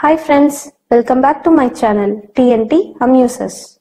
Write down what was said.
Hi friends, welcome back to my channel TNT Amuses.